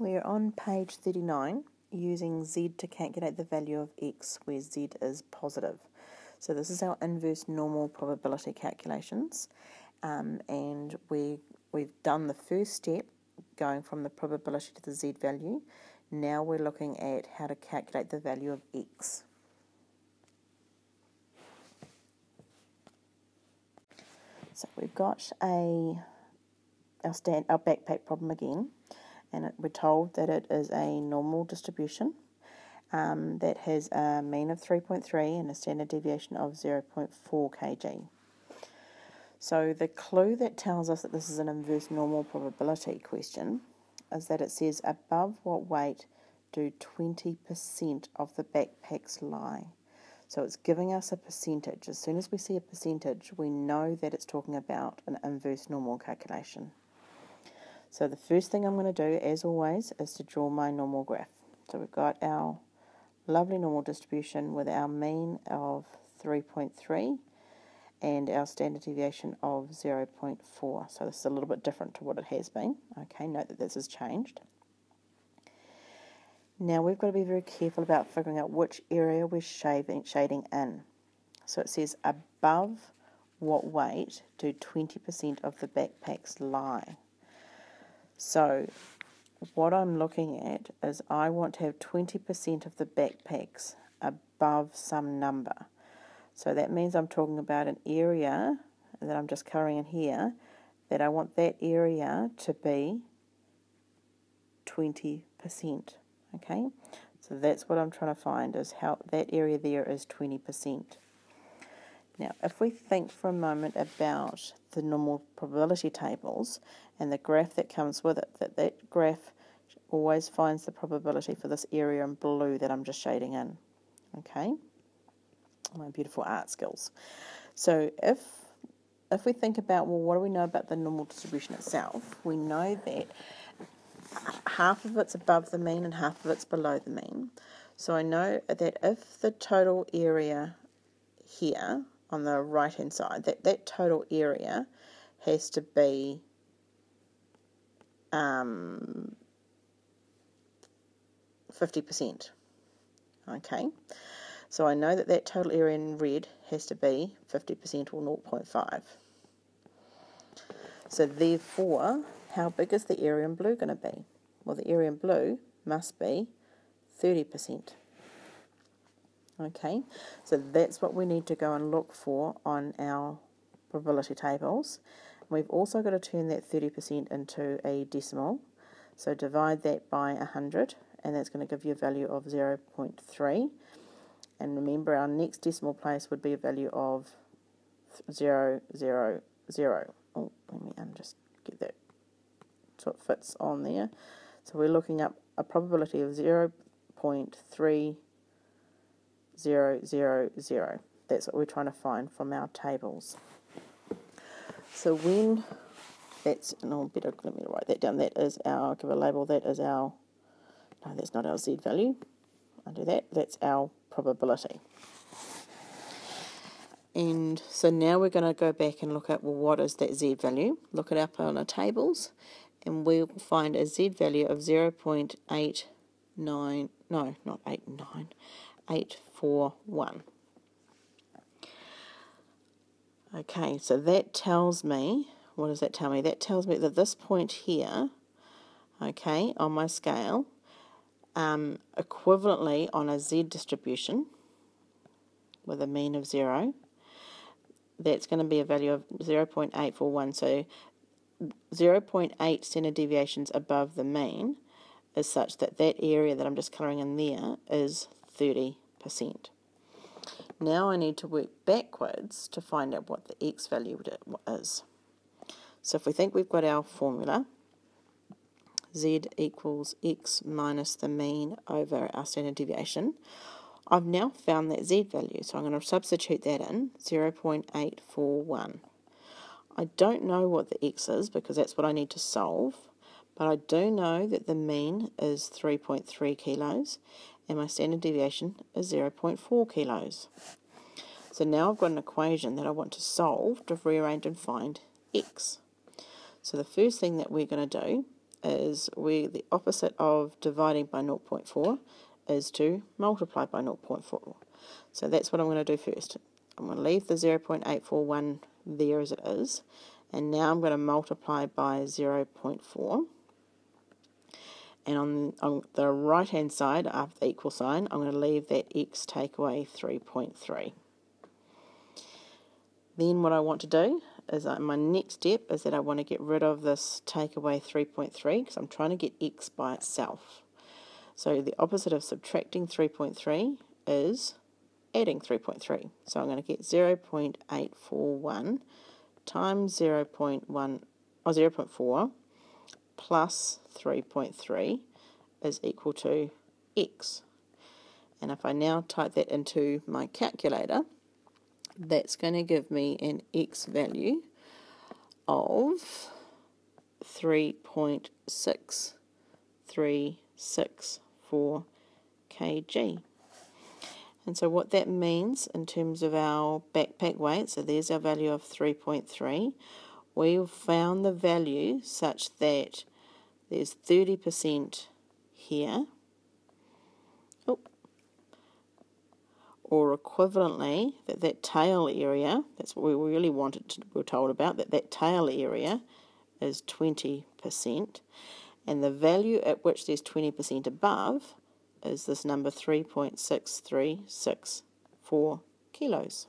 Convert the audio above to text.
We're on page 39 using z to calculate the value of x where z is positive. So this is our inverse normal probability calculations um, and we, we've done the first step going from the probability to the z value. Now we're looking at how to calculate the value of x. So we've got a our stand our backpack problem again and it, we're told that it is a normal distribution um, that has a mean of 3.3 and a standard deviation of 0.4 kg. So the clue that tells us that this is an inverse normal probability question is that it says above what weight do 20% of the backpacks lie. So it's giving us a percentage. As soon as we see a percentage, we know that it's talking about an inverse normal calculation. So the first thing I'm going to do, as always, is to draw my normal graph. So we've got our lovely normal distribution with our mean of 3.3 and our standard deviation of 0.4. So this is a little bit different to what it has been. Okay, note that this has changed. Now we've got to be very careful about figuring out which area we're shading, shading in. So it says above what weight do 20% of the backpacks lie? So what I'm looking at is I want to have 20% of the backpacks above some number. So that means I'm talking about an area that I'm just coloring in here that I want that area to be 20%. Okay, so that's what I'm trying to find is how that area there is 20%. Now, if we think for a moment about the normal probability tables and the graph that comes with it, that that graph always finds the probability for this area in blue that I'm just shading in. Okay, my beautiful art skills. So if if we think about, well, what do we know about the normal distribution itself? We know that half of it's above the mean and half of it's below the mean. So I know that if the total area here on the right hand side, that, that total area has to be um, 50%. Okay, so I know that that total area in red has to be 50% or 0.5. So therefore, how big is the area in blue going to be? Well, the area in blue must be 30%. Okay, so that's what we need to go and look for on our probability tables. We've also got to turn that 30% into a decimal. So divide that by 100 and that's going to give you a value of 0.3. And remember our next decimal place would be a value of 0, 0, 0. Oh, let me um, just get that so it fits on there. So we're looking up a probability of 0.3 zero, zero, zero. That's what we're trying to find from our tables. So when that's, no, better, let me write that down. That is our, give a label, that is our, no, that's not our z value. Undo that. That's our probability. And so now we're going to go back and look at, well, what is that z value? Look it up on our tables, and we'll find a z value of 0 0.89, no, not 89, 841. Okay, so that tells me, what does that tell me? That tells me that this point here, okay, on my scale, um, equivalently on a z distribution with a mean of 0, that's going to be a value of 0.841. So 0.8 standard deviations above the mean is such that that area that I'm just colouring in there is 30%. Now I need to work backwards to find out what the x value is. So if we think we've got our formula, z equals x minus the mean over our standard deviation, I've now found that z value, so I'm going to substitute that in, 0.841. I don't know what the x is because that's what I need to solve, but I do know that the mean is 3.3 kilos and my standard deviation is 0.4 kilos. So now I've got an equation that I want to solve to rearrange and find x. So the first thing that we're going to do is we the opposite of dividing by 0.4 is to multiply by 0.4. So that's what I'm going to do first. I'm going to leave the 0.841 there as it is, and now I'm going to multiply by 0.4. And on, on the right hand side, after the equal sign, I'm going to leave that x take away 3.3. Then what I want to do is uh, my next step is that I want to get rid of this take away 3.3 because I'm trying to get x by itself. So the opposite of subtracting 3.3 is adding 3.3. So I'm going to get 0.841 times 0 0.1 or 0 0.4 plus 3.3 is equal to x. And if I now type that into my calculator, that's going to give me an x value of 3.6364 kg. And so what that means in terms of our backpack weight, so there's our value of 3.3, we've found the value such that there's 30% here, or equivalently, that that tail area, that's what we really wanted to, we were told about, that that tail area is 20%, and the value at which there's 20% above is this number 3.6364 kilos.